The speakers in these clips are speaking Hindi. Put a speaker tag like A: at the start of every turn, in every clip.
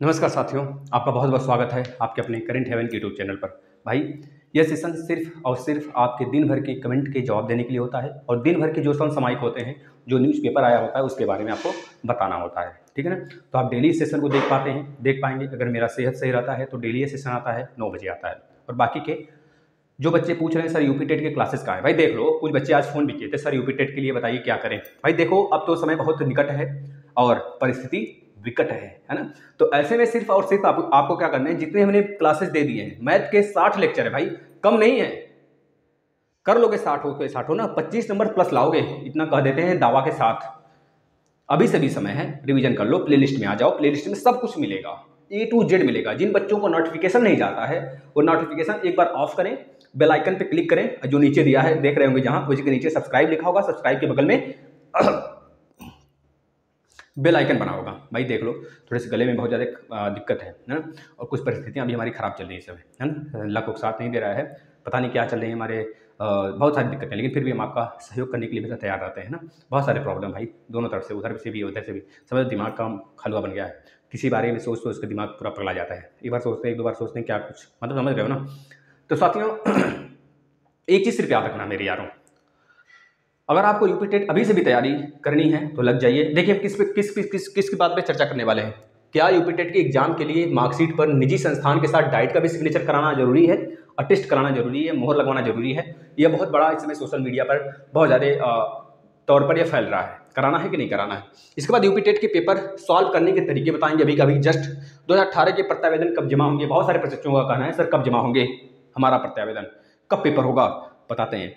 A: नमस्कार साथियों, आपका बहुत बहुत स्वागत है आपके अपने करेंट हेवन के यूट्यूब चैनल पर। भाई, यह सेशन सिर्फ़ और सिर्फ़ आपके दिन भर के कमेंट के जवाब देने के लिए होता है और दिन भर के जो समसामायिक होते हैं, जो न्यूज़पेपर आया होता है, उसके बारे में आपको बताना होता है, ठीक है ना? तो आप डेली सेशन को देख पाते हैं, देख पाएँगे। अगर मेरा सेहत सही रहता है तो डेली ये सेशन आता है, नौ बजे आता है। और बाकी के जो बच्चे पूछ रहे हैं, सर यूपी टेट के क्लासेस कहाँ है? भाई, देख लो, कुछ बच्चे आज फ़ोन भी किए थे, सर यूपी टेट के लिए बताइए क्या करें? भाई, देखो, अब तो समय बहुत निकट है और परिस्थिति विकट है है ना? तो ऐसे में सिर्फ़ और सिर्फ़ आप, आपको क्या करना है जितने हमने क्लासेस दे दिए हैं मैथ के साठ लेक्चर है भाई कम नहीं है। कर लोगे साठ हो के साठ हो ना पच्चीस नंबर प्लस लाओगे इतना कह देते हैं दावा के साथ। अभी से भी समय है रिवीजन कर लो प्लेलिस्ट में आ जाओ प्लेलिस्ट में सब कुछ मिलेगा ए टू जेड मिलेगा जिन बच्चों को नोटिफिकेशन नहीं जाता है वो नोटिफिकेशन एक बार ऑफ़ करें बेल आइकन पे क्लिक करें जो नीचे दिया है देख रहे होंगे जहाँ उसी के नीचे सब्सक्राइब लिखा होगा सब्सक्राइब के बगल में बेल आइकन बना होगा। भाई देख लो, थोड़े से गले में बहुत ज़्यादा दिक्कत है ना? और कुछ परिस्थितियाँ भी हमारी ख़राब चल रही है सब है ना? लक साथ नहीं दे रहा है। पता नहीं क्या चल रही है हमारे बहुत सारी दिक्कतें लेकिन फिर भी हम आपका सहयोग करने के लिए हमेशा तैयार रहते हैं ना? बहुत सारे प्रॉब्लम भाई, दोनों तरफ़ से, उधर से भी, उधर से भी। सब दिमाग का खलवा बन गया है। किसी बारे में सोच सोच कर दिमाग पूरा पकड़ा जाता है। एक बार सोचते हैं, एक दो बार सोचते हैं क्या कुछ मतलब समझ रहे हो ना? तो साथियों, एक चीज़ सिर्फ़ याद रखना मेरे यारों अगर आपको यूपी टेट अभी से भी तैयारी करनी है तो लग जाइए। देखिए, किस पे, किस किस किस किस की बात पे चर्चा करने वाले हैं? क्या यूपी टेट के एग्ज़ाम के लिए मार्कशीट पर निजी संस्थान के साथ डाइट का भी सिग्नेचर कराना ज़रूरी है? अटेस्ट कराना ज़रूरी है, मोहर लगवाना ज़रूरी है? यह बहुत बड़ा इस समय सोशल मीडिया पर बहुत ज़्यादा तौर पर यह फैल रहा है। कराना है कि नहीं कराना है? इसके बाद यूपी टेट के पेपर सॉल्व करने के तरीके बताएँगे अभी कभी जस्ट 2018 के प्रत्यावेदन कब जमा होंगे? बहुत सारे प्रशिक्षकों का कहना है, सर, कब जमा होंगे? हमारा प्रत्यावेदन कब पेपर होगा? बताते हैं।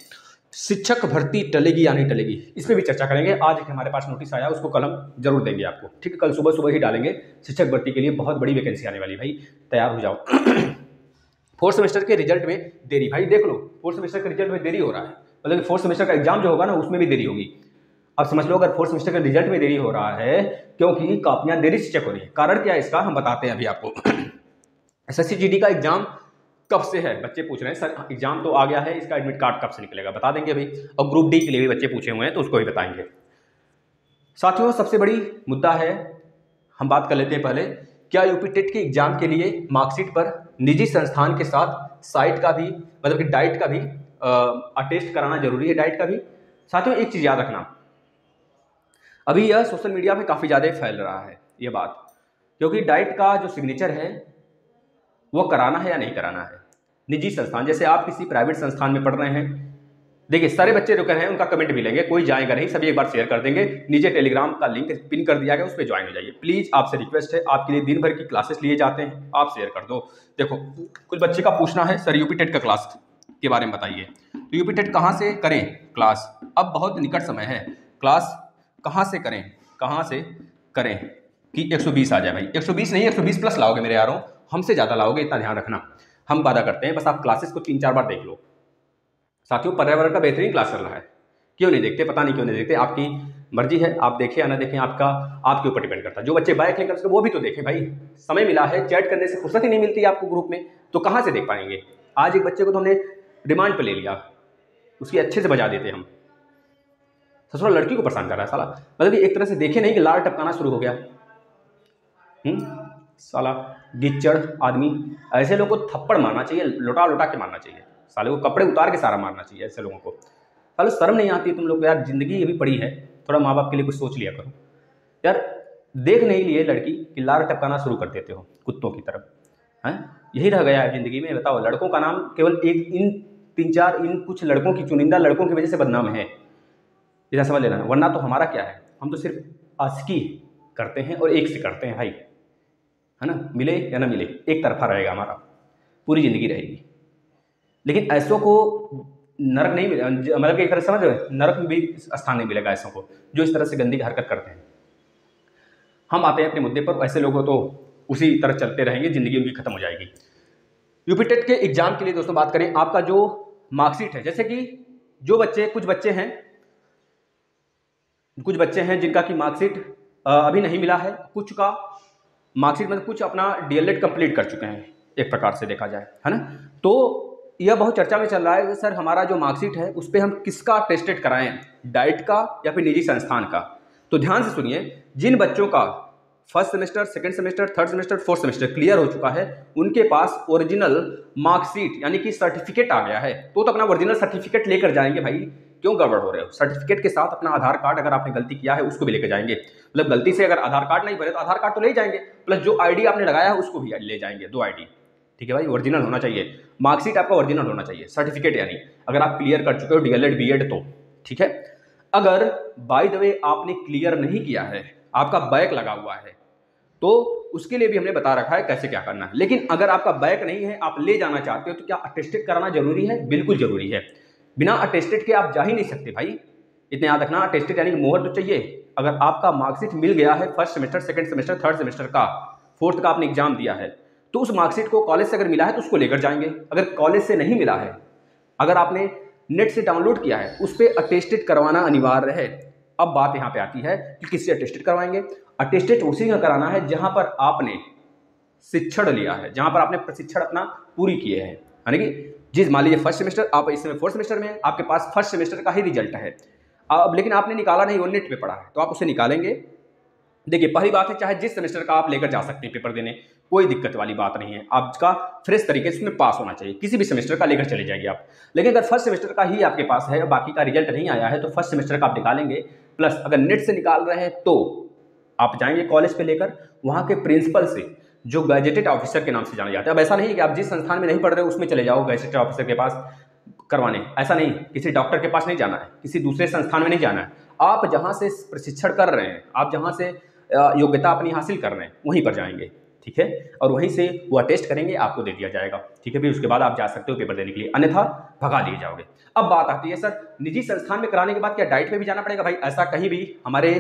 A: शिक्षक भर्ती टलेगी या नहीं टलेगी इस पर भी चर्चा करेंगे। आज एक हमारे पास नोटिस आया, उसको कल हम ज़रूर देंगे आपको। ठीक है, कल सुबह सुबह ही डालेंगे। शिक्षक भर्ती के लिए बहुत बड़ी वैकेंसी आने वाली भाई। तैयार हो जाओ। फोर्थ सेमेस्टर के रिज़ल्ट में देरी। भाई देख लो फोर्थ सेमेस्टर के रिज़ल्ट में देरी हो रहा है। मतलब फोर्थ सेमेस्टर का एग्ज़ाम जो होगा ना, उसमें भी देरी होगी। अब समझ लो, अगर फोर्थ सेमेस्टर के रिज़ल्ट में देरी हो रहा है, क्योंकि कापियाँ देरी से चेक हो रही है। कारण क्या है इसका? हम बताते हैं अभी आपको। एस एस का एग्ज़ाम कब से है? बच्चे पूछ रहे हैं, सर एग्ज़ाम तो आ गया है, इसका एडमिट कार्ड कब से निकलेगा? बता देंगे अभी और ग्रुप डी के लिए भी बच्चे पूछे हुए हैं तो उसको भी बताएँगे। साथियों, सबसे बड़ी मुद्दा है, हम बात कर लेते हैं पहले, क्या यूपी टेट के एग्ज़ाम के लिए मार्कशीट पर निजी संस्थान के साथ साइट का भी मतलब कि डाइट का भी अटेस्ट कराना ज़रूरी है, डाइट का भी? साथियों, एक चीज़ याद रखना। अभी यह सोशल मीडिया में काफ़ी ज़्यादा फैल रहा है, ये बात। क्योंकि डाइट का जो सिग्नेचर है वो कराना है या नहीं कराना है? निजी संस्थान, जैसे आप किसी प्राइवेट संस्थान में पढ़ रहे हैं, देखिए, सारे बच्चे जो हैं, उनका कमेंट भी लेंगे, कोई जाएगा नहीं, सभी एक बार शेयर कर देंगे, नीचे टेलीग्राम का लिंक पिन कर दिया गया, उस पर ज्वाइन हो जाइए। प्लीज़ आपसे रिक्वेस्ट है, आपके लिए दिन भर की क्लासेस लिए जाते हैं, आप शेयर कर दो। देखो, कुछ बच्चे का पूछना है सर यूपी का क्लास के बारे में बताइए। तो यूपी टेट कहाँ से करें क्लास अब बहुत निकट समय है। क्लास कहाँ से करें? कहाँ से करें? कि 120 आ जाए भाई। 120 नहीं 120 प्लस लाओगे मेरे यारों। हमसे ज़्यादा लाओगे इतना ध्यान रखना। हम वादा करते हैं, बस आप क्लासेस को तीन चार बार देख लो। साथियों, पर्यावरण का बेहतरीन क्लास चल रहा है। क्यों नहीं देखते? पता नहीं क्यों नहीं देखते। आपकी मर्ज़ी है, आप देखें या ना देखें, आपका, आपके ऊपर डिपेंड करता है। जो बच्चे बाइक लेकर वो भी तो देखें भाई। समय मिला है चैट करने से फुर्सत ही नहीं मिलती आपको ग्रुप में। तो कहाँ से देख पाएँगे? आज एक बच्चे को तो हमने डिमांड पर ले लिया। उसकी अच्छे से बजा देते हम। ससुरा लड़की को परेशान कर रहा है, साला। मतलब एक तरह से देखे नहीं कि लाल टपकाना शुरू हो गया। हुँ? हम्म? साला गिच्चड़ आदमी। ऐसे लोगों को थप्पड़ मारना चाहिए लुटा लुटा के मारना चाहिए। साले को कपड़े उतार के सारा मारना चाहिए ऐसे लोगों को। साले शर्म नहीं आती तुम लोग यार ज़िंदगी अभी पड़ी है, थोड़ा माँ बाप के लिए कुछ सोच लिया करो। यार देख नहीं लिए लड़की कि लार टपकाना शुरू कर देते हो, कुत्तों की तरफ़। हैं? यही रह गया है ज़िंदगी में, बताओ। लड़कों का नाम केवल एक इन, तीन चार इन कुछ लड़कों की चुनिंदा लड़कों की वजह से बदनाम है। इतना समझ लेना, वरना तो हमारा क्या है? हम तो सिर्फ़ आशिकी करते हैं और एक से करते हैं, भाई। है ना? मिले या ना मिले, एक तरफा रहेगा हमारा। पूरी ज़िंदगी रहेगी। लेकिन ऐसों को नरक नहीं मतलब कि एक तरह समझ रहे नरक में भी स्थान नहीं मिलेगा ऐसों को, जो इस तरह से गंदी हरकत करते हैं। हम आते हैं अपने मुद्दे पर, ऐसे लोगों तो उसी तरह चलते रहेंगे, ज़िंदगी उनकी खत्म हो जाएगी। यूपीटेट के एग्ज़ाम के लिए दोस्तों बात करें, आपका जो मार्कशीट है, जैसे कि जो बच्चे, कुछ बच्चे हैं, कुछ बच्चे हैं जिनका कि मार्कशीट अभी नहीं मिला है, कुछ का मार्कशीट मतलब कुछ अपना डीएलएड कंप्लीट कर चुके हैं, एक प्रकार से देखा जाए, है ना? तो यह बहुत चर्चा में चल रहा है कि सर हमारा जो मार्कशीट है, उस पर हम किसका टेस्टेड कराएँ, डाइट का या फिर निजी संस्थान का? तो ध्यान से सुनिए, जिन बच्चों का first semester, second semester, third semester, fourth semester clear हो चुका है। उनके पास ओरिजिनल मार्कशीट, यानी कि सर्टिफिकेट आ गया है। तो तो अपना ओरिजिनल सर्टिफिकेट लेकर जाएँगे भाई। क्यों गड़बड़ हो रहे हो? सर्टिफिकेट के साथ अपना आधार कार्ड अगर आपने गलती किया है, उसको भी लेकर जाएँगे। मतलब गलती से अगर आधार कार्ड नहीं भरे तो आधार कार्ड तो ले जाएँगे। प्लस जो आईडी आपने लगाया है, उसको भी ले जाएँगे, दो आईडी ठीक है भाई? ओरिजिनल होना चाहिए। मार्कशीट आपका ओरिजिनल होना चाहिए। सर्टिफिकेट यानी, अगर आप क्लियर कर चुके हो, डीएलएड, बीएड तो। ठीक है? अगर बाय द वे आपने क्लियर नहीं किया है, आपका बैक लगा हुआ है तो उसके लिए भी हमने बता रखा है कैसे क्या करना है। लेकिन अगर आपका बैक नहीं है, आप ले जाना चाहते हो तो क्या अटेस्टेड कराना ज़रूरी है? बिल्कुल ज़रूरी है। बिना अटेस्टेड के आप जा ही नहीं सकते भाई। इतने याद रखना अटेस्टेड यानी मोहर तो चाहिए। अगर आपका मार्कशीट मिल गया है first semester second semester third semester का फोर्थ का आपने एग्ज़ाम दिया है तो उस मार्कशीट को कॉलेज से अगर मिला है तो उसको लेकर जाएँगे। अगर कॉलेज से नहीं मिला है, अगर आपने नेट से डाउनलोड किया है, उस पर अटेस्टेड करवाना अनिवार्य है। अब बात यहाँ पे आती है कि किससे अटेस्टेड करवाएँगे? अटेस्टेड उसी का कराना है जहाँ पर आपने शिक्षण लिया है, जहाँ पर आपने प्रशिक्षण अपना पूरी किए हैं। यानी कि जिस, मान लीजिए फ़र्स्ट सेमेस्टर आप इस समय फोर्थ सेमेस्टर में है, आपके पास फ़र्स्ट सेमेस्टर का ही रिज़ल्ट है। अब लेकिन आपने निकाला नहीं, वो नेट पे पढ़ा है तो आप उसे निकालेंगे। देखिए, पहली बात है, चाहे जिस सेमेस्टर का आप लेकर जा सकते हैं पेपर देने कोई दिक्कत वाली बात नहीं है। आपका फ्रेश तरीके से उसमें पास होना चाहिए। किसी भी सेमेस्टर का लेकर चले जाएँगे आप। लेकिन अगर फ़र्स्ट सेमेस्टर का ही आपके पास है, बाकी का रिज़ल्ट नहीं आया है तो फ़र्स्ट सेमेस्टर का आप निकालेंगे। प्लस अगर नेट से निकाल रहे हैं तो आप जाएँगे कॉलेज पे लेकर, वहाँ के प्रिंसिपल से, जो गैजेटेड ऑफिसर के नाम से जाना जाता है। अब ऐसा नहीं कि आप जिस संस्थान में नहीं पढ़ रहे उसमें चले जाओ गैजेटेड ऑफिसर के पास करवाने। ऐसा नहीं किसी डॉक्टर के पास नहीं जाना है। किसी दूसरे संस्थान में नहीं जाना है। आप जहाँ से प्रशिक्षण कर रहे हैं, आप जहाँ से योग्यता अपनी हासिल कर रहे हैं, वहीं पर जाएँगे। ठीक है? और वहीं से वो टेस्ट करेंगे, आपको दे दिया जाएगा। ठीक है, फिर उसके बाद आप जा सकते हो पेपर देने के लिए। अन्यथा भगा दिए जाओगे। अब बात आती है, सर, निजी संस्थान में कराने के बाद क्या डाइट पे भी जाना पड़ेगा? भाई, ऐसा कहीं भी हमारे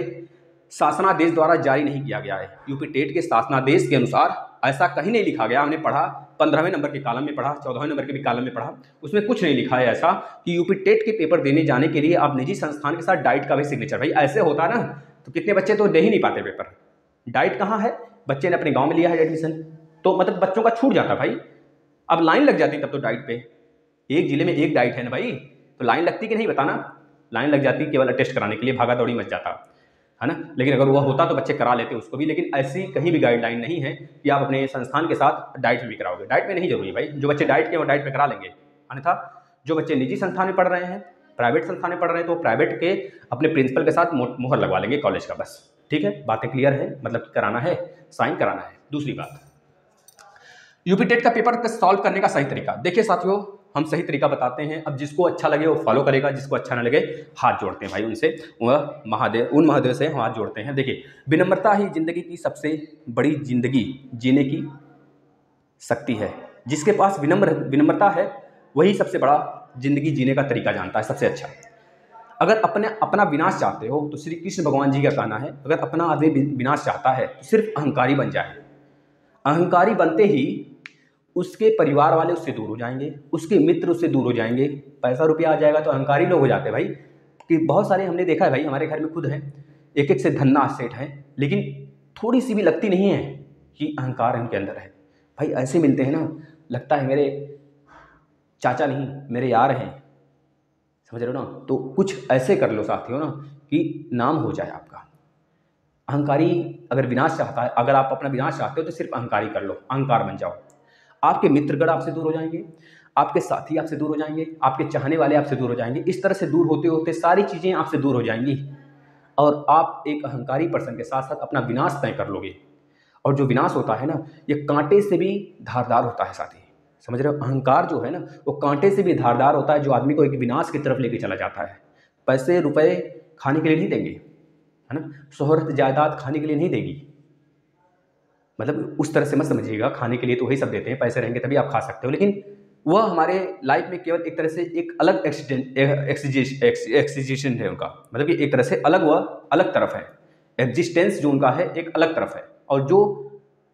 A: शासनादेश द्वारा जारी नहीं किया गया है। यूपी टेट के शासनादेश के अनुसार ऐसा कहीं नहीं लिखा गया। हमने पढ़ा, पंद्रहवें नंबर के कालम में पढ़ा, चौदहवें नंबर के भी कालम में पढ़ा। उसमें कुछ नहीं लिखा है ऐसा कि यूपी टेट के पेपर देने जाने के लिए आप निजी संस्थान के साथ डाइट का भी सिग्नेचर भाई, ऐसे होता ना तो कितने बच्चे तो दे ही नहीं पाते पेपर डाइट कहाँ है? बच्चे ने अपने गाँव में लिया है एडमिशन तो मतलब बच्चों का छूट जाता भाई। अब लाइन लग जाती तब तो डाइट पे। एक ज़िले में एक डाइट है ना भाई। तो लाइन लगती कि नहीं बताना? लाइन लग जाती केवल टेस्ट कराने के लिए भागा दौड़ी मच जाता, है ना? लेकिन अगर वह होता तो बच्चे करा लेते उसको भी, लेकिन ऐसी कहीं भी गाइडलाइन नहीं है कि आप अपने संस्थान के साथ डाइट में भी कराओगे। डाइट में नहीं ज़रूरी भाई। जो बच्चे डाइट के वो डाइट में करा लेंगे। अन्यथा, जो बच्चे निजी संस्थान में पढ़ रहे हैं प्राइवेट संस्थान में पढ़ रहे हैं तो प्राइवेट के अपने प्रिंसिपल के साथ मोहर लगवा लेंगे कॉलेज का, बस। ठीक है? बातें क्लियर है? मतलब कराना है? साइन कराना है। दूसरी बात। यूपी टेट का पेपर सॉल्व करने का सही तरीका। देखिए साथियों, हम सही तरीका बताते हैं। अब जिसको अच्छा लगे, वो फॉलो करेगा। जिसको अच्छा ना लगे, हाथ जोड़ते हैं भाई उनसे। वह महादेव, उन महादेव से हम हाथ जोड़ते हैं। देखिए, विनम्रता ही ज़िंदगी की सबसे बड़ी ज़िंदगी जीने की शक्ति है। जिसके पास विनम्र, विनम्रता है, वही सबसे बड़ा ज़िंदगी जीने का तरीका जानता है, सबसे अच्छा। अगर अपने, अपना विनाश चाहते हो तो श्री कृष्ण भगवान जी का कहना है, अगर अपना आदमी विनाश चाहता है तो सिर्फ़ अहंकारी बन जाए। अहंकारी बनते ही उसके परिवार वाले उससे दूर हो जाएँगे, उसके मित्र उससे दूर हो जाएँगे। पैसा रुपया आ जाएगा तो अहंकारी लोग हो जाते हैं भाई। कि बहुत सारे हमने देखा है भाई, हमारे घर में खुद हैं एक एक से धन्ना सेठ हैं, लेकिन थोड़ी सी भी लगती नहीं है कि अहंकार उनके अंदर है। भाई ऐसे मिलते हैं ना, लगता है मेरे चाचा नहीं, मेरे यार हैं समझ रहे हो ना? तो कुछ ऐसे कर लो साथियों ना कि नाम हो जाए आपका। अहंकारी अगर विनाश चाहता है, अगर आप अपना विनाश चाहते हो तो सिर्फ़ अहंकारी कर लो, अहंकार बन जाओ। आपके मित्रगण आपसे दूर हो जाएँगे, आपके साथी आपसे दूर हो जाएँगे, आपके चाहने वाले आपसे दूर हो जाएँगे, इस तरह से दूर होते होते सारी चीज़ें आपसे दूर हो जाएँगी। और आप एक अहंकारी पर्सन के साथ साथ अपना विनाश तय कर लोगे। और जो विनाश होता है ना, ये कांटे से भी धारदार होता है साथी। समझ रहे हो? अहंकार जो है ना, वो कांटे से भी धारदार होता है, जो आदमी को एक विनाश की तरफ़ लेके चला जाता है। पैसे, रुपए खाने के लिए नहीं देंगे, है ना? शोहरत, जायदाद खाने के लिए नहीं देगी। मतलब उस तरह से मत समझिएगा, खाने के लिए तो वही सब देते हैं, पैसे रहेंगे तभी आप खा सकते हो। लेकिन वह हमारे लाइफ में केवल एक तरह से एक अलग एक्सीजिशन है उनका। मतलब कि एक तरह से अलग वह अलग तरफ़ है। एग्जिस्टेंस जो उनका है, एक अलग तरफ़ है। और जो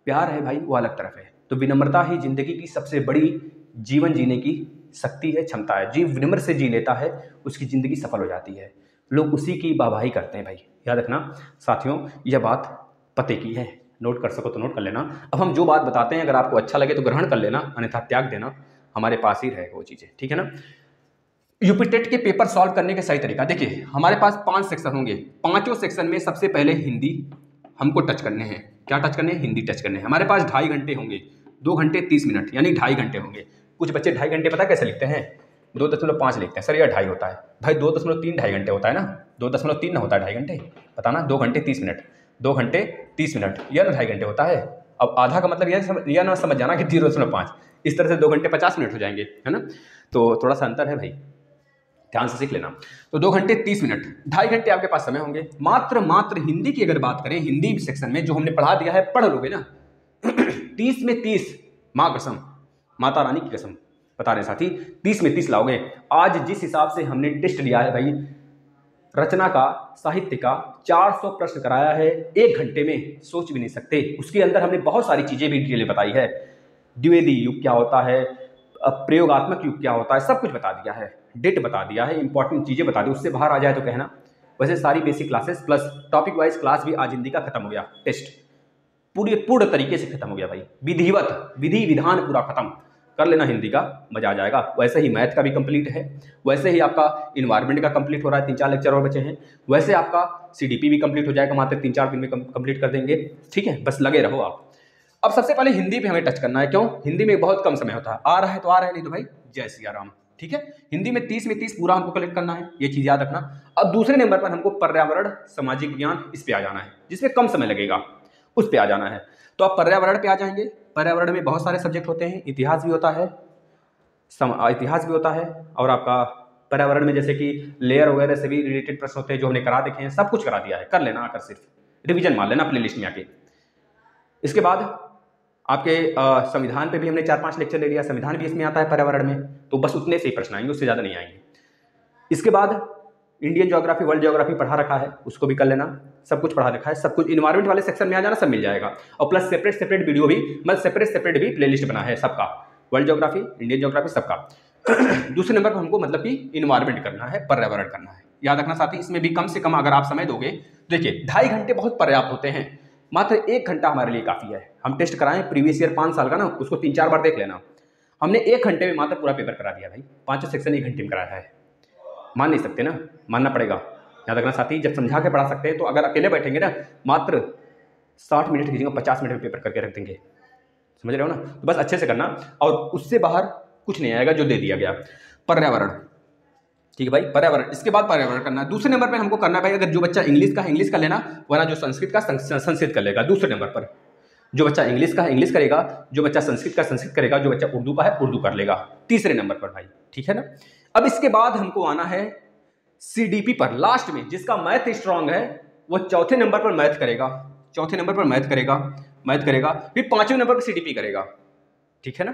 A: प्यार है भाई, वो अलग तरफ़ है। तो विनम्रता ही ज़िंदगी की सबसे बड़ी जीवन जीने की शक्ति है, क्षमता है। जीव विनम्र से जी लेता है, उसकी ज़िंदगी सफल हो जाती है। लोग उसी की वाहवाही करते हैं भाई। याद रखना, साथियों, यह बात पते की है। नोट कर सको तो नोट कर लेना। अब हम जो बात बताते हैं, अगर आपको अच्छा लगे तो ग्रहण कर लेना, अन्यथा त्याग देना। हमारे पास ही रहेगा वो चीज़ें, ठीक है ना? यूपीटेट के पेपर सॉल्व करने का सही तरीका, देखिए, हमारे पास पाँच सेक्शन होंगे। पाँचों सेक्शन में सबसे पहले हिंदी हमको टच करने हैं। क्या टच करने हैं? हिंदी टच करने हैं। हमारे पास ढाई घंटे होंगे। दो घंटे तीस मिनट, यानी ढाई घंटे होंगे। कुछ बच्चे ढाई घंटे पता कैसे लिखते हैं? दो दशमलव पाँच लिखते हैं। सर, यह ढाई होता है। भाई, दो दशमलव तीन ढाई घंटे होता है ना? दो दशमलव तीन ना होता है ढाई घंटे? पता ना? दो घंटे तीस मिनट। दो घंटे तीस मिनट। यह ना ढाई घंटे होता है। अब आधा का मतलब यह यह ना समझ जाना कि ज़ीरो दशमलव पाँच। इस तरह से दो घंटे पचास मिनट हो जाएँगे, है ना? तो थोड़ा सा अंतर है भाई। ध्यान से सीख लेना। तो दो घंटे तीस मिनट। ढाई घंटे आपके पास समय होंगे। मात्र मात्र हिंदी की अगर बात करें, हिंदी सेक्शन में जो हमने पढ़ा दिया है, पढ़ लोगे ना तीस में तीस माँ कसम, माता रानी की कसम, बता रहे साथी, तीस में तीस लाओगे। आज जिस हिसाब से हमने टेस्ट लिया है भाई, रचना का, साहित्य का 400 प्रश्न कराया है, एक घंटे में सोच भी नहीं सकते। उसके अंदर हमने बहुत सारी चीज़ें भी डिटेल बताई है। द्विवेदी युग क्या होता है प्रयोगात्मक युग क्या होता है, सब कुछ बता दिया है। डेट बता दिया है इंपॉर्टेंट चीज़ें बता दी, उससे बाहर आ जाए तो कहना। वैसे सारी basic classes plus topic wise class भी आज हिंदी का खत्म हो गया टेस्ट पूरे पूर्ण तरीके से खत्म हो गया भाई। विधिवत, विधि विधान पूरा खत्म। कर लेना हिंदी का, मज़ा आ जाएगा। वैसे ही मैथ का भी कंप्लीट है। वैसे ही आपका इन्वायरमेंट का कंप्लीट हो रहा है। तीन चार लेक्चर और बचे हैं। वैसे आपका सीडीपी भी कंप्लीट हो जाएगा। मात्र तीन चार दिन में कंप्लीट कर देंगे। ठीक है? बस लगे रहो आप। अब सबसे पहले हिंदी पे हमें टच करना है। क्यों? हिंदी में बहुत कम समय होता है। आ रहा है तो आ रहा है, नहीं तो भाई जय सिया राम। ठीक है? हिंदी में तीस में तीस पूरा हमको कलेक्ट करना है। ये चीज़ याद रखना। अब दूसरे नंबर पर हमको पर्यावरण, सामाजिक ज्ञान इस पर आ जाना है, जिसमें कम समय लगेगा। उस पर आ जाना है। तो आप पर्यावरण पे आ जाएँगे। पर्यावरण में बहुत सारे सब्जेक्ट होते हैं। इतिहास भी होता है। सम इतिहास भी होता है। और आपका पर्यावरण में जैसे कि लेयर वगैरह से भी रिलेटेड प्रश्न होते हैं जो हमने करा देखे हैं। सब कुछ करा दिया है। कर लेना आकर सिर्फ़। रिविजन मान लेना अपने लिस्ट में आके। इसके बाद आपके संविधान पे भी हमने चार पाँच लेक्चर ले लिया। संविधान भी इसमें आता है पर्यावरण में। तो बस उतने से ही प्रश्न आएँगे, उससे ज़्यादा नहीं आएँगे। इसके बाद इंडियन जोग्राफी वर्ल्ड ज्योग्राफी पढ़ा रखा है, उसको भी कर लेना। सब कुछ पढ़ा रखा है, सब कुछ इन्वायरमेंट वाले सेक्शन में आ जाना, सब मिल जाएगा। और प्लस सेपरेट सेपरेट वीडियो भी मतलब सेपरेट सेपरेट भी प्लेलिस्ट बना है सबका। वर्ल्ड जोग्राफी इंडियन ज्योग्राफी सबका। दूसरे नंबर पर हमको मतलब कि इन्वायरमेंट करना है, पर्यावरण करना है। याद रखना साथी, इसमें भी कम से कम अगर आप समय दोगे देखिए, ढाई घंटे बहुत पर्याप्त होते हैं। मात्र एक घंटा हमारे लिए काफ़ी है। हम टेस्ट कराएँ प्रीवियस ईयर पाँच साल का ना, उसको तीन चार बार देख लेना। हमने एक घंटे में मात्र पूरा पेपर करा दिया भाई। पाँचों सेक्शन एक घंटे में कराया है। मान नहीं सकते ना, मानना पड़ेगा। याद रखना साथी, जब समझा के पढ़ा सकते हैं तो अगर अकेले बैठेंगे ना, मात्र साठ मिनट की जगह पचास मिनट में पेपर करके रख देंगे। समझ रहे हो ना? तो बस अच्छे से करना, और उससे बाहर कुछ नहीं आएगा जो दे दिया गया। पर्यावरण। ठीक है भाई? पर्यावरण। इसके बाद पर्यावरण करना। दूसरे नंबर पर हमको करना भाई, अगर जो बच्चा इंग्लिश का इंग्लिश का लेना, वरना जो संस्कृत का संस्कृत कर लेगा, दूसरे नंबर पर। जो बच्चा इंग्लिश का है इंग्लिश करेगा, जो बच्चा संस्कृत का, संस्कृत करेगा, जो बच्चा उर्दू का है, उर्दू कर लेगा। तीसरे नंबर पर भाई। ठीक है ना? अब इसके बाद हमको आना है सीडीपी पर लास्ट में, जिसका मैथ स्ट्रांग है, वो चौथे नंबर पर मैथ करेगा। चौथे नंबर पर मैथ करेगा मैथ करेगा, फिर पाँचवें नंबर पर सीडीपी करेगा। ठीक है ना?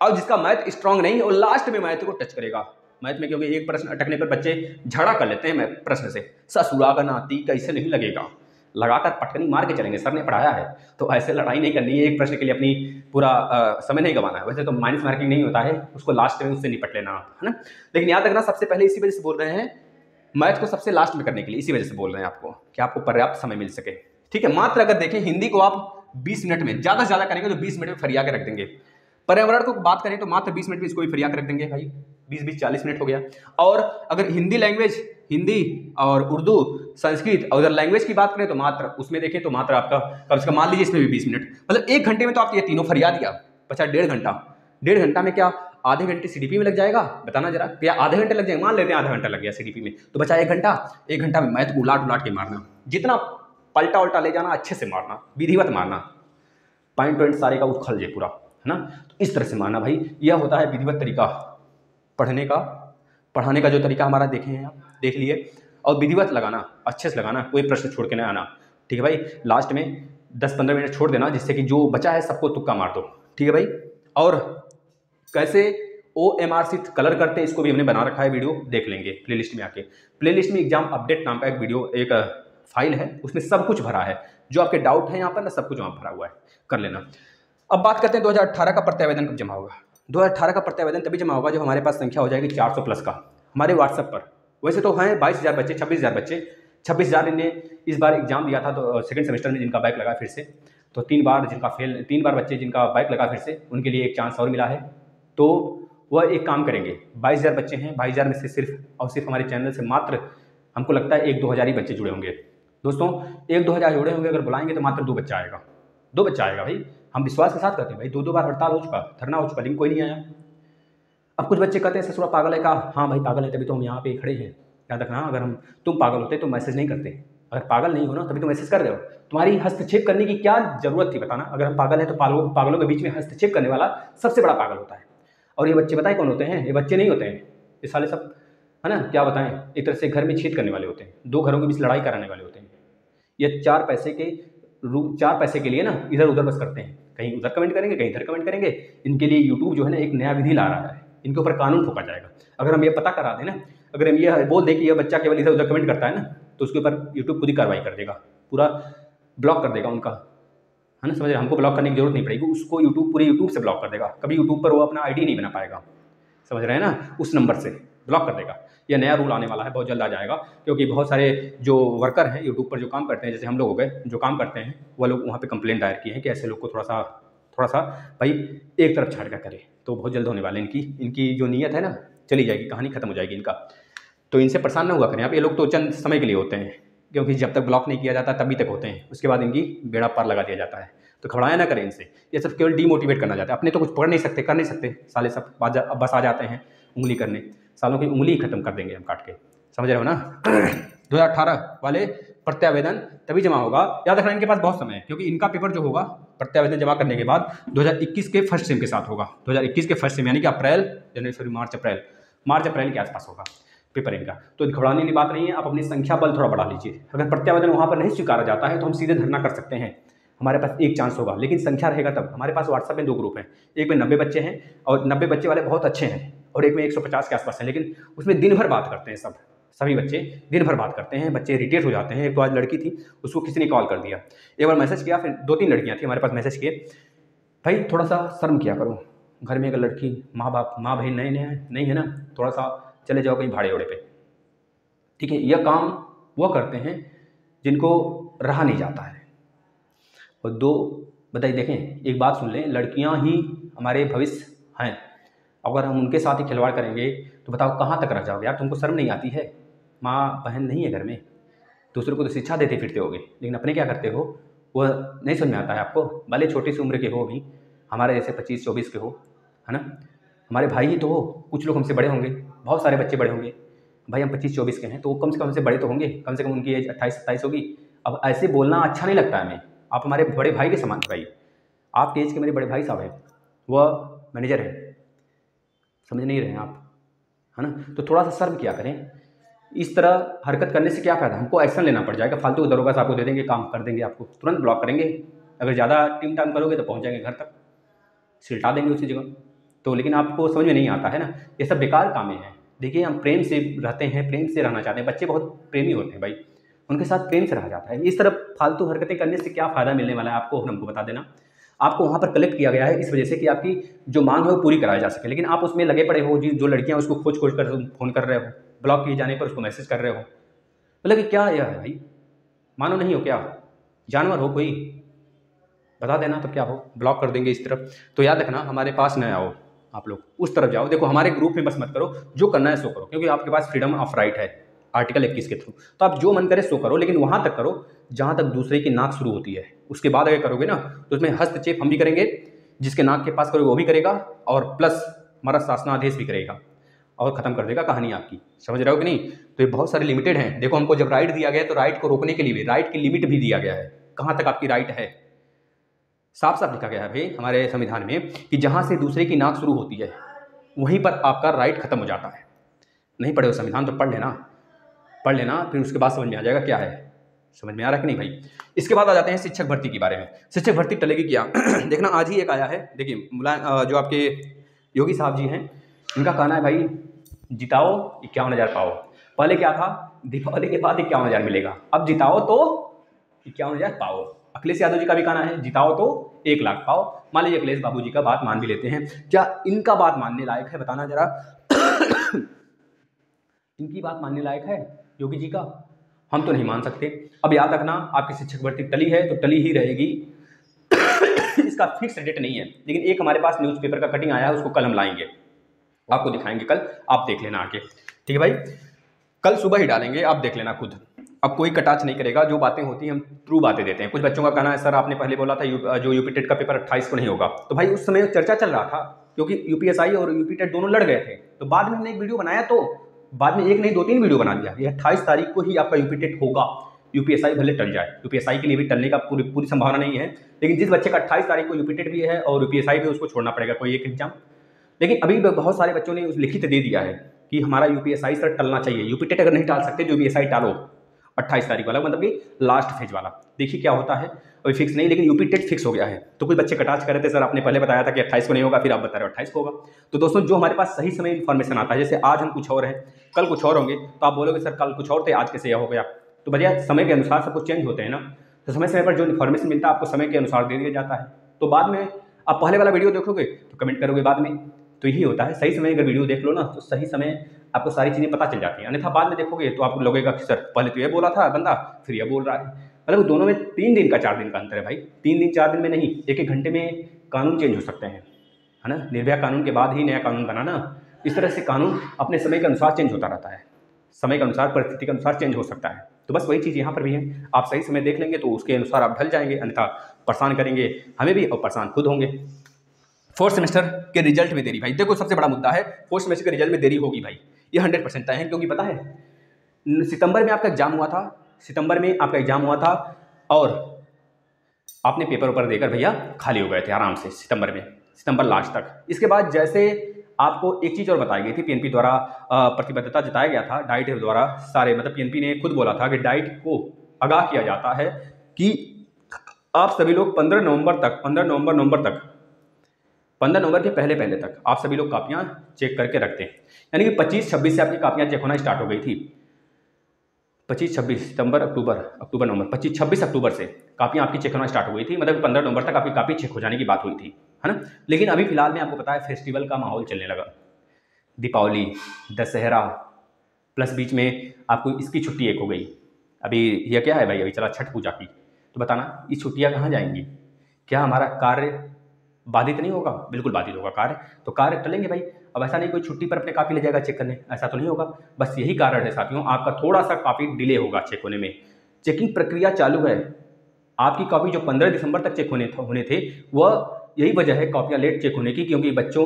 A: और जिसका मैथ स्ट्रांग नहीं है, वो लास्ट में मैथ को टच करेगा। मैथ में क्योंकि एक प्रश्न अटकने पर बच्चे झड़ा कर लेते हैं मैथ प्रश्न से। ससुरा का नाती कैसे नहीं लगेगा? लगाकर पटकनी मार के चलेंगे, सर ने पढ़ाया है तो ऐसे लड़ाई नहीं करनी है, एक प्रश्न के लिए अपनी पूरा समय नहीं गंवाना है। वैसे तो माइनस मार्किंग नहीं होता है, उसको लास्ट में उससे निपट लेना आप, है ना? लेकिन याद रखना, सबसे पहले इसी वजह से बोल रहे हैं, मैथ को सबसे लास्ट में करने के लिए, इसी वजह से बोल रहे हैं आपको, कि आपको पर्याप्त समय मिल सके। ठीक है? मात्र अगर देखें, हिंदी को आप 20 मिनट में, ज़्यादा से ज़्यादा करेंगे तो 20 मिनट में फरिया के रख देंगे। पर्यावरण को बात करें तो मात्र 20 मिनट में इसको भी फरिया के रख देंगे, भाई। 20 20 40 मिनट हो गया। और अगर हिंदी लैंग्वेज हिंदी और उर्दू, संस्कृत, और अगर लैंग्वेज की बात करें तो मात्र, उसमें देखें तो मात्र आपका, कम से कम मान लीजिए इसमें भी बीस मिनट। मतलब एक घंटे में तो आप ये तीनों फरिया दिया बचा डेढ़ घंटा। डेढ़ घंटा में क्या आधे घंटे सीडीपी में लग जाएगा? बताना जरा क्या आधे घंटे लग जाएगा? मान लेते हैं आधा घंटा लग गया सीडीपी में तो बचा एक घंटा। एक घंटा में मैथ को उलाट उलाट के मारना। जितना पलटा उल्टा ले जाना, अच्छे से मारना, विधिवत मारना। पॉइंट पॉइंट सारे का उखल जाए पूरा, है ना? तो इस तरह से मारना भाई। यह होता है विधिवत तरीका, पढ़ने का। पढ़ाने का जो तरीका हमारा देखे हैं आप देख लिए और विधिवत लगाना, अच्छे से लगाना, कोई प्रश्न छोड़ के नहीं आना। ठीक है भाई? लास्ट में दस पंद्रह मिनट छोड़ देना, जिससे कि जो बचा है सबको तुक्का मार दो। ठीक है भाई? और कैसे O M R C colour करते हैं, इसको भी हमने बना रखा है वीडियो, देख लेंगे प्लेलिस्ट में आके। प्लेलिस्ट में एग्ज़ाम अपडेट नाम का एक वीडियो, एक फ़ाइल है, उसमें सब कुछ भरा है। जो आपके डाउट है यहाँ पर ना, सब कुछ वहाँ भरा हुआ है। कर लेना। अब बात करते हैं 2018 का प्रत्यावेदन कब जमा होगा? 2018 का प्रत्यावेदन तभी जमा होगा जब हमारे पास संख्या हो जाएगी 400 प्लस का, हमारे व्हाट्सएप पर। वैसे तो हैं, बाईस हज़ार बच्चे, छब्बीस हज़ार बच्चे। छब्बीस हज़ार ने इस बार एग्ज़ाम दिया था तो सेकंड सेमेस्टर में जिनका बैक लगा फिर से। तो तीन बार जिनका फेल तीन बार बच्चे जिनका बैक लगा फिर से, उनके लिए एक चांस और मिला है। तो वह एक काम करेंगे, बाईस हज़ार बच्चे हैं, बाईस हज़ार में से सिर्फ़ और सिर्फ़ हमारे चैनल से मात्र हमको लगता है एक दो हज़ार ही बच्चे जुड़े होंगे। दोस्तों, एक दो हज़ार जुड़े होंगे, अगर बुलाएँगे तो मात्र दो बच्चा आएगा। दो बच्चा आएगा भाई। हम विश्वास के साथ कहते हैं भाई दो दो बार हड़ताल हो चुका, धरना हो चुका लेकिन कोई नहीं आया। अब कुछ बच्चे कहते हैं, ससुरा पागल है। कहा हाँ भाई, पागल है, तभी तो हम यहाँ पे खड़े हैं। याद रखना, अगर हम, तुम पागल होते तो मैसेज नहीं करते। अगर पागल नहीं हो ना, तभी तो मैसेज कर रहे हो। तुम्हारी हस्तक्षेप करने की क्या ज़रूरत थी बताना? अगर हम पागल हैं तो पागलों पागलों के बीच में हस्तक्षेप करने वाला सबसे बड़ा पागल होता है। और ये बच्चे बताए कौन होते हैं? ये बच्चे नहीं होते हैं। ये साले सब, है ना? क्या बताएँ? एक तरह से घर में छेद करने वाले होते हैं। दो घरों के बीच लड़ाई कराने वाले होते हैं। ये चार पैसे के रू, चार पैसे के लिए ना इधर उधर बस करते हैं। कहीं उधर कमेंट करेंगे, कहीं इधर कमेंट करेंगे। इनके लिए यूट्यूब जो है ना, एक नया विधि ला रहा है। इनके ऊपर कानून ठोका जाएगा। अगर हम ये पता करा दें ना, अगर हम ये बोल दें कि ये बच्चा केवल इधर उधर कमेंट करता है ना तो उसके ऊपर यूट्यूब खुद ही कार्रवाई कर देगा, पूरा ब्लॉक कर देगा उनका। है ना, समझ रहे हमको ब्लॉक करने की ज़रूरत नहीं पड़ेगी, उसको यूट्यूब पूरे यूट्यूब से ब्लॉक कर देगा। कभी यूट्यूब पर वो अपना आईडी नहीं बना पाएगा। समझ रहे हैं ना? उस नंबर से ब्लॉक कर देगा। यह नया रूल आने वाला है, बहुत जल्द आ जाएगा, क्योंकि बहुत सारे जो वर्कर हैं यूट्यूब पर जो काम करते हैं, जैसे हम लोग हो गए, जो काम करते हैं वो लोग वहाँ पे कंप्लेंट दायर किए हैं कि ऐसे लोग को थोड़ा सा थोड़ा सा, भाई, एक तरफ़ छाड़ कर करे तो बहुत जल्द होने वाले इनकी इनकी जो नीयत है ना, चली जाएगी, कहानी खत्म हो जाएगी इनका। तो इनसे परेशान ना हुआ करें आप, ये लोग तो चंद समय के लिए होते हैं, क्योंकि जब तक ब्लॉक नहीं किया जाता तभी तक होते हैं, उसके बाद इनकी बेड़ा पार लगा दिया जाता है। तो घबराया ना करें इनसे, ये सब केवल डीमोटिवेट करना चाहते हैं। अपने तो कुछ पढ़ नहीं सकते, कर नहीं सकते, साले सब बस आ जाते हैं उंगली करने। सालों की उंगली ही खत्म कर देंगे हम काट के, समझ रहे हो ना? दो हज़ार अठारह वाले प्रत्यावेदन तभी जमा होगा। याद रखना इनके पास बहुत समय है, क्योंकि इनका पेपर जो होगा, प्रत्यावेदन जमा करने के बाद 2021 के फ़र्स्ट सेम के साथ होगा। 2021 के फ़र्स्ट सेम, यानी कि अप्रैल, जनवरी सॉरी मार्च, अप्रैल। मार्च, अप्रैल के आसपास होगा पेपर इनका। तो घबराने वाली बात नहीं है, आप अपनी संख्या बल थोड़ा बढ़ा लीजिए। अगर प्रत्यावेदन वहाँ पर नहीं स्वीकारा जाता है तो हम सीधे धरना कर सकते हैं। हमारे पास एक चांस होगा, लेकिन संख्या रहेगा तब। हमारे पास व्हाट्सएप में दो ग्रुप हैं। एक में नब्बे बच्चे हैं, और नब्बे बच्चे वाले बहुत अच्छे हैं, और एक में एक सौ पचास के आसपास हैं। लेकिन उसमें दिन भर बात करते हैं सब। सभी बच्चे दिन भर बात करते हैं, बच्चे इरीटेट हो जाते हैं। एक तो आज लड़की थी, उसको किसी ने कॉल कर दिया। एक बार मैसेज किया, फिर दो तीन लड़कियाँ थी हमारे पास मैसेज किए। भाई थोड़ा सा शर्म किया करो। घर में अगर लड़की माँ बाप माँ बहन नहीं है नहीं है ना? थोड़ा सा चले जाओ कहीं भाड़े ओड़े पे। ठीक है, यह काम वह करते हैं जिनको रहा नहीं जाता है। और दो, बताइए, देखें, एक बात सुन लें, लड़कियाँ ही हमारे भविष्य हैं। अगर हम उनके साथ ही खिलवाड़ करेंगे तो बताओ कहाँ तक रह जाओगे? यार, तुमको शर्म नहीं आती है? माँ बहन नहीं है घर में दूसरों को तो शिक्षा देते फिरते होगे। लेकिन अपने क्या करते हो? वह नहीं समझ में आता है आपको। भले छोटी सी उम्र के हो अभी, हमारे जैसे पच्चीस चौबीस के हो, है ना? हमारे भाई ही तो हो, कुछ लोग हमसे बड़े होंगे, बहुत सारे बच्चे बड़े होंगे। भाई हम पच्चीस चौबीस के हैं तो कम से कम हमसे बड़े तो होंगे, कम से कम उनकी एज अट्ठाईस सत्ताईस होगी। अब ऐसे बोलना अच्छा नहीं लगता है हमें। आप हमारे बड़े भाई के समान भाई आपके एज के मेरे बड़े भाई साहब हैं, वह मैनेजर हैं। समझ नहीं रहे हैं आप, है ना? तो थोड़ा सा सर्व किया करें। इस तरह हरकत करने से क्या फ़ायदा? हमको एक्शन लेना पड़ जाएगा। फालतू दरोगा साहब को दे देंगे, काम कर देंगे आपको, तुरंत ब्लॉक करेंगे। अगर ज़्यादा टीम टाइम करोगे तो पहुँच जाएँगे घर तक। सिलटा देंगे उसी जगह। तो लेकिन आपको समझ में नहीं आता है ना? ये सब बेकार कामें हैं। देखिए, हम प्रेम से रहते हैं, प्रेम से रहना चाहते हैं। बच्चे बहुत प्रेमी होते हैं भाई। उनके साथ प्रेम से रहा जाता है। इस तरह फालतू हरकतें करने से क्या फ़ायदा मिलने वाला है? आपको हमको बता देना। आपको वहाँ पर कलेक्ट किया गया है, इस वजह से कि आपकी जो मांग है वो पूरी कराई जा सके। लेकिन आप उसमें लगे पड़े हो, जी, जो लड़कियाँ उसको खोज खोज कर, फ़ोन कर रहे हो। ब्लॉक किए जाने पर उसको मैसेज कर रहे हो। मतलब कि क्या यह है भाई? मानो नहीं हो क्या? जानवर हो कोई? बता देना तो क्या हो? ब्लॉक कर देंगे इस तरफ़। तो याद रखना, हमारे पास न आओ आप लोग। उस तरफ़ जाओ। देखो, हमारे ग्रुप में बस मत करो। जो करना है सो करो, क्योंकि आपके पास फ्रीडम ऑफ़ राइट है आर्टिकल इक्कीस के थ्रू तो आप जो मन करे सो करो, लेकिन वहाँ तक करो, जहाँ तक दूसरे की नाक शुरू होती है। उसके बाद अगर करोगे ना तो उसमें हस्तक्षेप हम भी करेंगे, जिसके नाक के पास करोगे वो भी करेगा, और प्लस हमारा शासनाधीश भी करेगा। और ख़त्म कर देगा कहानी आपकी। समझ रहे हो कि नहीं? तो ये बहुत सारे लिमिटेड हैं। देखो, हमको जब राइट दिया गया तो राइट को रोकने के लिए भी राइट की लिमिट भी दिया गया है। कहाँ तक आपकी राइट है? साफ़ साफ़ लिखा गया है भाई, हमारे संविधान में, कि जहाँ से दूसरे की नाक शुरू होती है, वहीं पर आपका राइट खत्म हो जाता है। नहीं पढ़े हो संविधान तो पढ़ लेना। पढ़ लेना, फिर उसके बाद समझ में आ जाएगा क्या है। समझ में आ रहा है कि नहीं भाई? इसके बाद आ जाते हैं शिक्षक भर्ती के बारे में। शिक्षक भर्ती टलेगी क्या? देखना, आज ही एक आया है। देखिए, मुलायम जो आपके योगी साहब जी हैं, उनका कहना है भाई जिताओ, इक्यावन हज़ार पाओ। पहले क्या था? दीपावली के बाद इक्यावन हज़ार मिलेगा। अब जिताओ तो इक्यावन हज़ार पाओ। अखिलेश यादव जी का भी कहना है, जिताओ तो एक लाख पाओ। मान लीजिए अखिलेश बाबू जी का बात मान भी लेते हैं। क्या इनका बात मानने लायक है? बताना जरा। इनकी बात मानने लायक है? योगी जी का? हम तो नहीं मान सकते। अब याद रखना, आपकी शिक्षक भर्ती टली है तो टली ही रहेगी। इसका फिक्स डेट नहीं है, लेकिन एक हमारे पास न्यूज़पेपर का कटिंग आया है, उसको कल हम लाएँगे। आपको दिखाएँगे कल आप देख लेना आके ठीक है भाई? कल सुबह ही डालेंगे आप देख लेना खुद। अब कोई कटाच नहीं करेगा जो बातें होती हैं हम ट्रू बातें देते हैं। कुछ बच्चों का कहना है सर आपने पहले बोला था यू, जो यूपी टेट का पेपर अट्ठाईस को नहीं होगा। तो भाई उस समय चर्चा चल रहा था क्योंकि यूपीएसआई और यूपी टेट दोनों लड़ गए थे। तो बाद में हमने एक वीडियो बनाया तो बाद में एक नहीं दो तीन वीडियो बना दिया। ये अट्ठाईस तारीख को ही आपका यूपी टेट होगा। यूपीएसआई भले टल जाए। यूपीएसआई के लिए भी टलने का पूरी पूरी संभावना नहीं है। लेकिन जिस बच्चे का अट्ठाईस तारीख को यूपी टेट भी है और यूपीएसआई भी उसको छोड़ना पड़ेगा। कोई एक एग्ज़ाम लेकिन अभी बहुत सारे बच्चों ने उस लिखित दे दिया है कि हमारा यूपीएसआई सर टलना चाहिए। यूपी टेट अगर नहीं टाल सकते तो यूपीएसआई टालो, अट्ठाईस तारीख वाला मतलब कि लास्ट फ़ेज़ वाला। देखिए क्या होता है, अभी फिक्स नहीं, लेकिन यूपी टेट फिक्स हो गया है। तो कुछ बच्चे कटाच कर रहे थे, सर, आपने पहले बताया था कि अट्ठाईस को नहीं होगा, फिर आप बता रहे हो अट्ठाईस को होगा। तो दोस्तों, जो हमारे पास सही समय इन्फॉर्मेशन आता है, जैसे आज हम कुछ और हैं, कल कुछ और होंगे तो आप बोलोगे, सर, कल कुछ और थे, आज कैसे यह हो गया? तो भैया, समय के अनुसार सब कुछ चेंज होते हैं ना। तो समय समय पर जो इन्फॉर्मेशन मिलता है, आपको समय के अनुसार दे दिया जाता है। तो बाद में आप पहले वाला वीडियो देखोगे तो कमेंट करोगे बाद में। तो यही होता है। सही समय अगर वीडियो देख लो ना तो सही समय आपको सारी चीज़ें पता चल जाती हैं। अन्यथा बाद में देखोगे तो आपको लगेगा कि, सर, पहले तो ये बोला था, बंदा, फिर ये बोल रहा है। मतलब दोनों में तीन दिन का चार दिन का अंतर है भाई। तीन दिन, चार दिन में नहीं, एक एक घंटे में कानून चेंज हो सकते हैं। है ना? निर्भया कानून के बाद ही नया कानून बनाना, इस तरह से कानून अपने समय के अनुसार चेंज होता रहता है। समय के अनुसार, परिस्थिति के अनुसार चेंज हो सकता है। तो बस वही चीज़ यहाँ पर भी है। आप सही समय देख लेंगे तो उसके अनुसार आप ढल जाएँगे, अन्यथा परेशान करेंगे हमें भी और परेशान खुद होंगे। फोर्थ सेमेस्टर के रिज़ल्ट में देरी भाई। देखो, सबसे बड़ा मुद्दा है फोर्थ सेमेस्टर के रिज़ल्ट में देरी होगी भाई। ये हंड्रेड परसेंट तय है, क्योंकि पता है सितंबर में आपका एग्ज़ाम हुआ था, सितंबर में आपका एग्ज़ाम हुआ था, और आपने पेपर ऊपर देकर भैया खाली हो गए थे आराम से सितंबर में, सितंबर लास्ट तक। इसके बाद जैसे आपको एक चीज़ और बताई गई थी पीएनपी द्वारा प्रतिबद्धता जताया गया था डाइट द्वारा, सारे मतलब पीएनपी ने खुद बोला था कि डाइट को आगाह किया जाता है कि आप सभी लोग पंद्रह नवंबर तक, पंद्रह नवंबर नवंबर तक पंद्रह नवंबर के पहले पहले तक आप सभी लोग कापियाँ चेक करके रखते हैं। यानी कि पच्चीस छब्बीस से आपकी कापियाँ चेक होना स्टार्ट हो गई थी। पच्चीस छब्बीस सितंबर, अक्टूबर अक्टूबर नवंबर, पच्चीस छब्बीस अक्टूबर से कापियाँ आपकी चेक होना स्टार्ट हो गई थी। मतलब पंद्रह नवंबर तक आपकी कापी चेक हो जाने की बात हुई थी, है ना? लेकिन अभी फ़िलहाल में आपको पता है, फेस्टिवल का माहौल चलने लगा। दीपावली, दशहरा, प्लस बीच में आपको इसकी छुट्टी एक हो गई। अभी यह क्या है भाई? अभी चला छठ पूजा की। तो बताना ये छुट्टियाँ कहाँ जाएँगी? क्या हमारा कार्य बाधित नहीं होगा? बिल्कुल बाधित होगा। कार्य? तो कार्य टलेंगे भाई। अब ऐसा नहीं कोई छुट्टी पर अपने कापी ले जाएगा चेक करने, ऐसा तो नहीं होगा। बस यही कारण है साथियों, आपका थोड़ा सा काफ़ी डिले होगा चेक होने में। चेकिंग प्रक्रिया चालू है। आपकी कॉपी जो पंद्रह दिसंबर तक चेक होने होने थे, वह यही वजह है कॉपियाँ लेट चेक होने की, क्योंकि बच्चों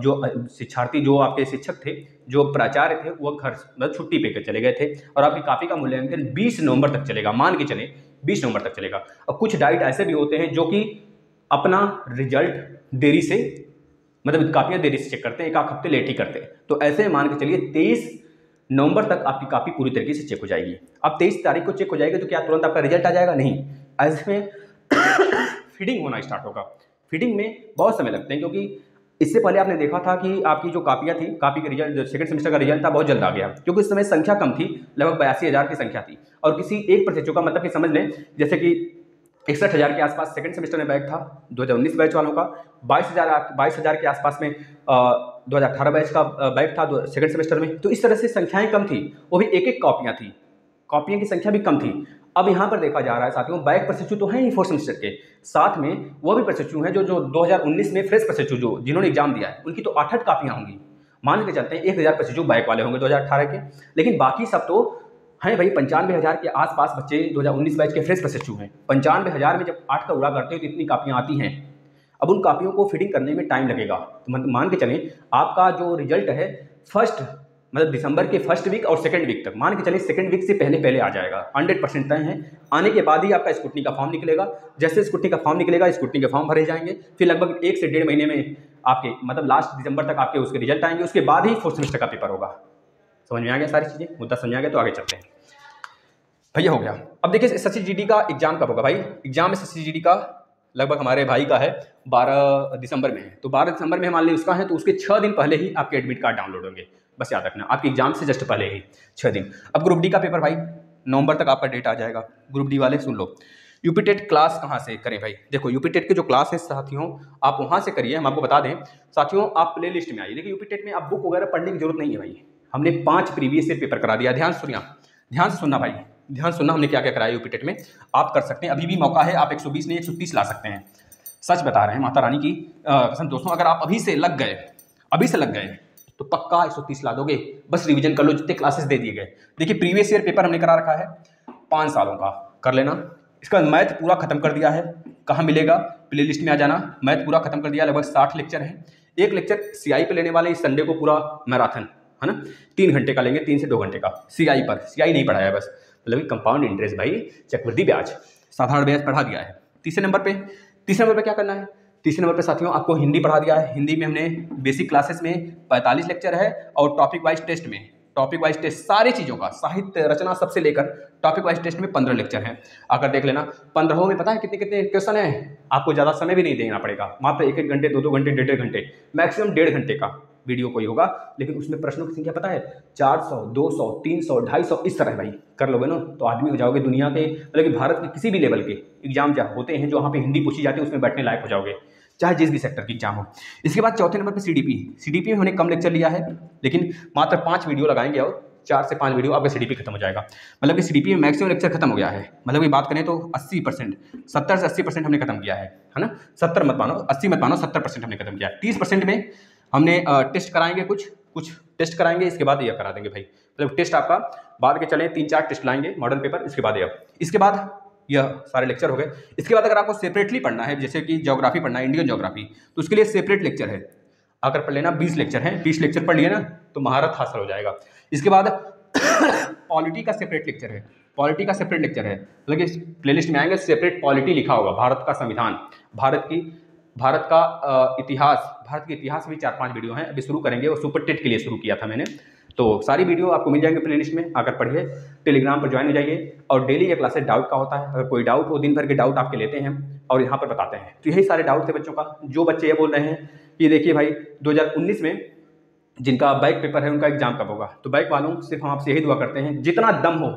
A: जो शिक्षार्थी जो आपके शिक्षक थे, जो प्राचार्य थे, वह घर मतलब छुट्टी पे कर चले गए थे और आपकी कापी का मूल्यांकन 20 नवंबर तक चलेगा। मान के चले 20 नवंबर तक चलेगा। और कुछ डाइट ऐसे भी होते हैं जो कि अपना रिज़ल्ट देरी से मतलब कापियाँ देरी से चेक करते हैं, एक आध हफ़्ते लेट ही करते हैं। तो ऐसे मान के चलिए, तेईस नवंबर तक आपकी कापी पूरी तरीके से चेक हो जाएगी। अब तेईस तारीख को चेक हो जाएगी तो क्या तुरंत आपका रिज़ल्ट आ जाएगा? नहीं। ऐसे में फीडिंग होना स्टार्ट होगा। फीडिंग में बहुत समय लगते हैं, क्योंकि इससे पहले आपने देखा था कि आपकी जो कापियाँ थी कापी का रिज़ल्ट सेकंड सेमेस्टर का रिज़ल्ट था, बहुत जल्द आ गया। क्योंकि उस समय संख्या कम थी, लगभग बयासी हज़ार की संख्या थी। और किसी एक प्रतिशत का मतलब कि समझ लें, जैसे कि इकसठ हज़ार के आसपास सेकंड सेमेस्टर में बैच था 2019 बैच वालों का। बाईस हज़ार बाईस हज़ार के आसपास में दो हज़ार अठारह बैच का बैच था सेकंड सेमेस्टर में। तो इस तरह से संख्याएँ कम थी, वो भी एक एक कॉपियाँ थी। कॉपियों की संख्या भी कम थी। अब यहाँ पर देखा जा रहा है, साथियों, बैक प्रशिक्षु तो हैं ही फोर्थ सेमेस्टर के। साथ में वो भी प्रशिक्षु हैं जो जो 2019 में फ्रेश प्रशिक्षु, जो जिन्होंने एग्ज़ाम दिया है, उनकी तो आठ आठ कापियाँ होंगी। मान के चलते हैं, एक हज़ार प्रशिक्षु बैक वाले होंगे 2018 के। लेकिन बाकी सब तो हैं भाई, पंचानवे हज़ार के आसपास बच्चे 2019 बैच के फ्रेश प्रशिक्षु हैं। पंचानवे हज़ार में जब आठ का उड़ा करते हो तो इतनी कापियाँ आती हैं। अब उन कापियों को फिटिंग करने में टाइम लगेगा। तो मान के चलें, आपका जो रिज़ल्ट है फ़र्स्ट मतलब दिसंबर के फ़र्स्ट वीक और सेकंड वीक तक, मान के चलिए सेकंड वीक से पहले पहले आ जाएगा। हंड्रेड परसेंट तय है। आने के बाद ही आपका स्कूटनी का फॉर्म निकलेगा। जैसे स्कूटनी का फॉर्म निकलेगा स्कूटनी के फॉर्म भरे जाएँगे। फिर लगभग एक से डेढ़ महीने में आपके मतलब लास्ट दिसंबर तक आपके उसके रिज़ल्ट आएँगे। उसके बाद ही फोर्थ सेमेस्टर का पेपर होगा। समझ में आ गया सारी चीज़ें? मुद्दा समझ आ गया तो आगे चलते हैं। भैया हो गया। अब देखिए एस एस का एग्ज़ाम कब होगा भाई? एग्ज़ाम एस एस का लगभग हमारे भाई का है, बारह दिसंबर में है। तो बारह दिसंबर में मान ली उसका है तो उसके छः दिन पहले ही आपके एडमिट कार्ड डाउनलोड होंगे। बस याद रखना, आपके एग्ज़ाम से जस्ट पहले ही छः दिन। अब ग्रुप डी का पेपर भाई, नवंबर तक आपका डेट आ जाएगा। ग्रुप डी वाले सुन लो। यूपी टेट क्लास कहाँ से करें भाई? देखो यूपी टेट के जो क्लास है, साथियों, आप वहाँ से करिए, हम आपको बता दें। साथियों, आप प्ले लिस्ट में आइए। देखिए यूपी टेट में आप बुक वगैरह पढ़ने की ज़रूरत नहीं है भाई। हमने पाँच प्रीवियस ईयर पेपर करा दिया। ध्यान सुनिया, ध्यान से सुनना भाई, ध्यान सुनना हमने क्या क्या कराया यूपी टेट में। आप कर सकते हैं, अभी भी मौका है, आप 120 नहीं 130 ला सकते हैं। सच बता रहे हैं माता रानी की कसम दोस्तों, अगर आप अभी से लग गए, अभी से लग गए तो पक्का 130 ला दोगे। बस रिवीजन कर लो, जितने क्लासेस दे दिए गए। देखिए, प्रीवियस ईयर पेपर हमने करा रखा है, पाँच सालों का, कर लेना। इसका मैथ पूरा खत्म कर दिया है, कहाँ मिलेगा? प्ले लिस्ट में आ जाना। मैथ पूरा खत्म कर दिया, लगभग साठ लेक्चर है। एक लेक्चर सी पे लेने वाले इस संडे को पूरा मैराथन। है ना? तीन घंटे का लेंगे, तीन से दो घंटे का। सी आई पर। सी आई नहीं पढ़ाया बस। मतलब कंपाउंड इंटरेस्ट भाई, चक्रवृद्धि ब्याज। साधारण ब्याज पढ़ा दिया है। तीसरे नंबर पे? तीसरे नंबर पे क्या करना है? तीसरे नंबर पे साथियों, आपको हिंदी पढ़ा दिया है। हिंदी में हमने बेसिक क्लासेस में पैंतालीस लेक्चर है और टॉपिक वाइज टेस्ट में। टॉपिक वाइज टेस्ट सारी चीज़ों का, साहित्य, रचना सबसे लेकर टॉपिक वाइज टेस्ट में पंद्रह लेक्चर हैं। आकर देख लेना, पंद्रहों में पता है कितने कितने क्वेश्चन हैं? आपको ज़्यादा समय भी नहीं देना पड़ेगा। मात्र एक एक घंटे, दो दो घंटे, डेढ़ घंटे। मैक्सिमम डेढ़ घंटे का। वीडियो कोई होगा, लेकिन उसमें प्रश्नों की संख्या पता है? चार सौ, दो सौ, तीन सौ, ढाई सौ, इस तरह भाई। कर लोगे ना तो आदमी हो जाओगे दुनिया के मतलब कि भारत के किसी भी लेवल के एग्ज़ाम जहाँ होते हैं, जो वहाँ पे हिंदी पूछी जाती है, उसमें बैठने लायक हो जाओगे, चाहे जिस भी सेक्टर की एग्ज़ाम हो। इसके बाद चौथे नंबर पर सी डी में हमने कम लेक्चर लिया है, लेकिन मात्र पाँच वीडियो लगाएँगे और चार से पाँच वीडियो, आपका सीडीपी खत्म हो जाएगा। मतलब कि सी में मैक्सिमम लेक्चर खत्म हो गया है। मतलब कि बात करें तो अस्सी परसेंट, सत्तर से अस्सी परसेंट हमने खत्म किया है है ना? सत्तर मत मानो, अस्सी मत मानो, सत्तर परसेंट हमने खत्म किया तीस परसेंट में हमने टेस्ट कराएँगे कुछ कुछ टेस्ट कराएँगे, इसके बाद यह करा देंगे भाई। मतलब टेस्ट आपका, बाद के चलें, तीन चार टेस्ट लाएँगे मॉडल पेपर इसके बाद यह इसके बाद यह सारे लेक्चर हो गए। इसके बाद अगर आपको सेपरेटली पढ़ना है, जैसे कि ज्योग्राफी पढ़ना है इंडियन ज्योग्राफी तो उसके लिए सेपरेट लेक्चर है। अगर पढ़ लेना, बीस लेक्चर है, बीस लेक्चर पढ़ लिए ना तो महारत हासिल हो जाएगा। इसके बाद पॉलिटी का सेपरेट लेक्चर है। पॉलिटी का सेपरेट लेक्चर है। मतलब प्लेलिस्ट में आएँगे सेपरेट पॉलिटी लिखा होगा, भारत का संविधान। भारत की भारत का इतिहास, भारत के इतिहास भी चार पाँच वीडियो हैं, अभी शुरू करेंगे, वो सुपर टेट के लिए शुरू किया था मैंने। तो सारी वीडियो आपको मिल जाएँगे प्लेलिस्ट में, आकर पढ़िए, टेलीग्राम पर ज्वाइन हो जाइए, और डेली ये क्लासेस डाउट का होता है, अगर कोई डाउट हो, दिन भर के डाउट आपके लेते हैं, और यहाँ पर बताते हैं। तो यही सारे डाउट थे बच्चों का, जो बच्चे ये बोल रहे हैं कि देखिए भाई 2019 में जिनका बाइक पेपर है, उनका एग्ज़ाम कब होगा? तो बाइक वालों, सिर्फ़ हम आपसे यही दुआ करते हैं, जितना दम हो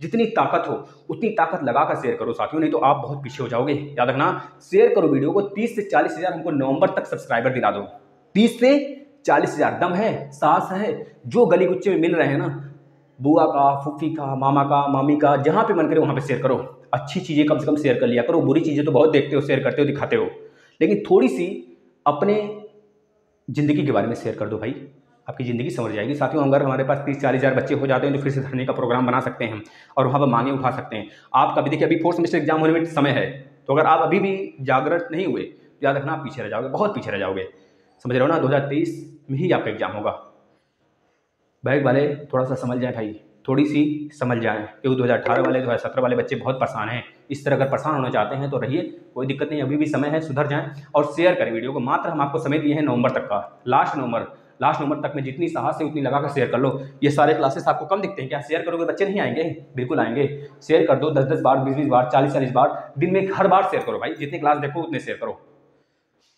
A: जितनी ताकत हो, उतनी ताकत लगाकर शेयर करो साथियों, नहीं तो आप बहुत पीछे हो जाओगे। याद रखना शेयर करो वीडियो को, तीस से चालीस हज़ार हमको नवंबर तक सब्सक्राइबर दिला दो। तीस से चालीस हज़ार, दम है सास है, जो गली गुच्चे में मिल रहे हैं ना, बुआ का, फूफी का, मामा का, मामी का, जहाँ पे मन करे वहाँ पे शेयर करो। अच्छी चीज़ें कम से कम शेयर कर लिया करो, बुरी चीज़ें तो बहुत देखते हो शेयर करते हो, दिखाते हो। लेकिन थोड़ी सी अपने ज़िंदगी के बारे में शेयर कर दो भाई। आपकी ज़िंदगी समझ जाएगी। साथियों, अगर हमारे पास तीस, चालीस हज़ार बच्चे हो जाते हैं तो फिर से धरने का प्रोग्राम बना सकते हैं और वहाँ पर मांगे उठा सकते हैं। आप कभी, देखिए, अभी फोर्थ सेमेस्टर एग्ज़ाम होने में समय है तो अगर आप अभी भी जागृत नहीं हुए तो याद रखना, आप पीछे रह जाओगे, बहुत पीछे रह जाओगे। समझ रहे हो ना? दो हज़ार तेईस में ही आपका एग्ज़ाम होगा। बैग वाले, थोड़ा सा समझ जाए भाई थोड़ी सी समझ जाएँ, क्योंकि 2018 वाले 2017 वाले बच्चे बहुत परेशान हैं। इस तरह अगर परेशान होना चाहते हैं तो रहिए, कोई दिक्कत नहीं, अभी भी समय है, सुधर जाएँ और शेयर करें वीडियो को। मात्र हम आपको समय दिए हैं नवंबर तक का लास्ट नवंबर। लास्ट नंबर तक में जितनी साहस है, उतनी लगाकर शेयर कर लो। ये सारे क्लासेस आपको कम दिखते हैं क्या? शेयर करोगे बच्चे नहीं आएँगे? बिल्कुल आएँगे। शेयर कर दो दस दस बार बीस बीस बार चालीस चालीस बार। दिन में हर बार शेयर करो भाई। जितनी क्लास देखो, उतने शेयर करो।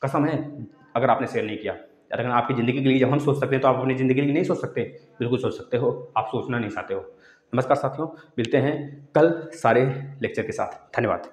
A: कसम है, अगर आपने शेयर नहीं किया। अगर आपकी ज़िंदगी के लिए जब हम सोच सकते हैं तो आप अपनी ज़िंदगी के लिए नहीं सोच सकते। बिल्कुल सोच सकते हो। आप सोचना नहीं चाहते हो। नमस्कार साथियों, मिलते हैं कल सारे लेक्चर के साथ। धन्यवाद।